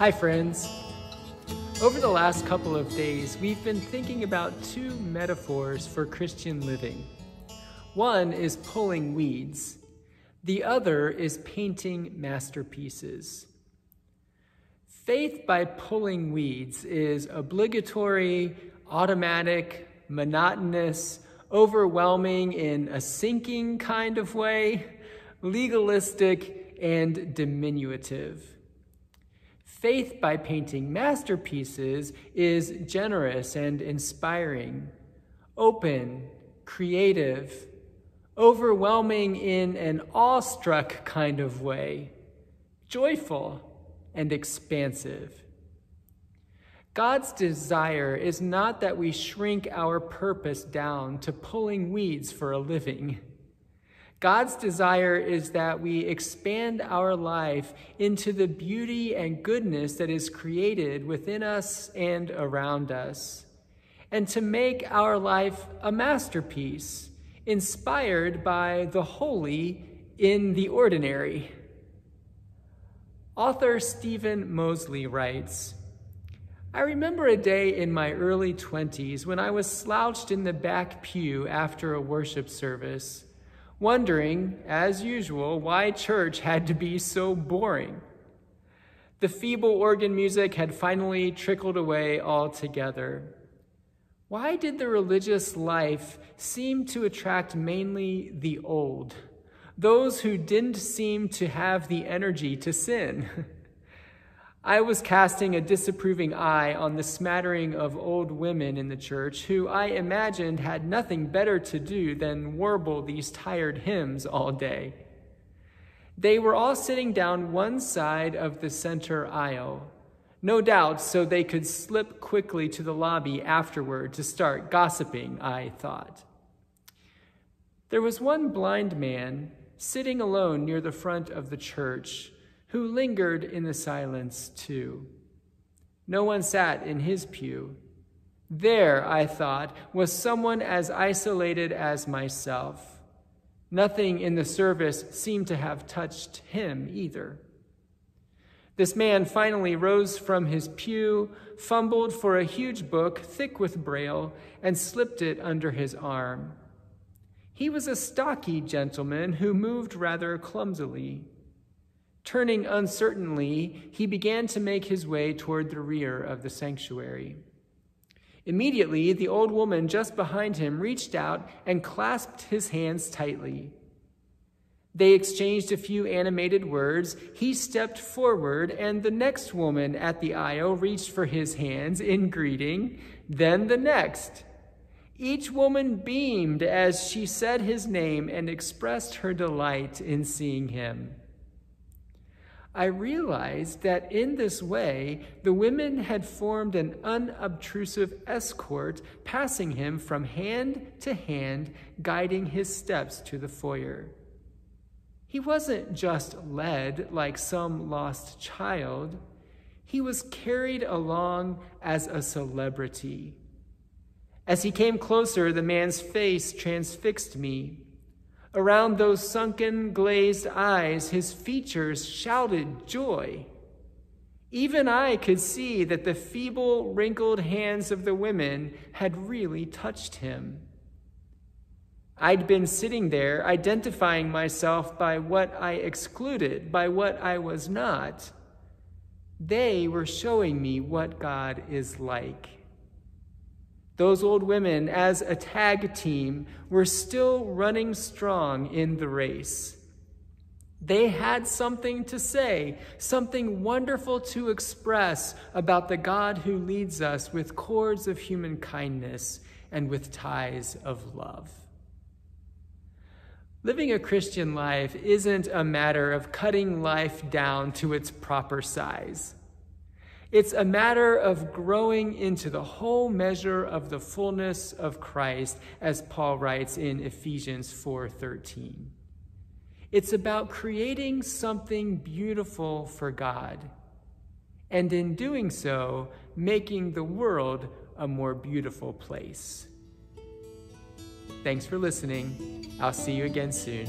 Hi, friends. Over the last couple of days, we've been thinking about two metaphors for Christian living. One is pulling weeds, the other is painting masterpieces. Faith by pulling weeds is obligatory, automatic, monotonous, overwhelming in a sinking kind of way, legalistic, and diminutive. Faith by painting masterpieces is generous and inspiring, open, creative, overwhelming in an awestruck kind of way, joyful and expansive. God's desire is not that we shrink our purpose down to pulling weeds for a living. God's desire is that we expand our life into the beauty and goodness that is created within us and around us, and to make our life a masterpiece inspired by the holy in the ordinary. Author Stephen Mosley writes, I remember a day in my early 20s when I was slouched in the back pew after a worship service wondering, as usual, why church had to be so boring. The feeble organ music had finally trickled away altogether. Why did the religious life seem to attract mainly the old, those who didn't seem to have the energy to sin? I was casting a disapproving eye on the smattering of old women in the church who I imagined had nothing better to do than warble these tired hymns all day. They were all sitting down one side of the center aisle, no doubt so they could slip quickly to the lobby afterward to start gossiping, I thought. There was one blind man sitting alone near the front of the church who lingered in the silence too. No one sat in his pew. There, I thought, was someone as isolated as myself. Nothing in the service seemed to have touched him either. This man finally rose from his pew, fumbled for a huge book thick with braille, and slipped it under his arm. He was a stocky gentleman who moved rather clumsily. Turning uncertainly, he began to make his way toward the rear of the sanctuary. Immediately, the old woman just behind him reached out and clasped his hands tightly. They exchanged a few animated words. He stepped forward, and the next woman at the aisle reached for his hands in greeting, then the next. Each woman beamed as she said his name and expressed her delight in seeing him. I realized that in this way, the women had formed an unobtrusive escort, passing him from hand to hand, guiding his steps to the foyer. He wasn't just led like some lost child, he was carried along as a celebrity. As he came closer, the man's face transfixed me. Around those sunken, glazed eyes, his features shouted joy. Even I could see that the feeble, wrinkled hands of the women had really touched him. I'd been sitting there identifying myself by what I excluded, by what I was not. They were showing me what God is like. Those old women, as a tag team, were still running strong in the race. They had something to say, something wonderful to express about the God who leads us with cords of human kindness and with ties of love. Living a Christian life isn't a matter of cutting life down to its proper size. It's a matter of growing into the whole measure of the fullness of Christ, as Paul writes in Ephesians 4:13. It's about creating something beautiful for God, and in doing so, making the world a more beautiful place. Thanks for listening. I'll see you again soon.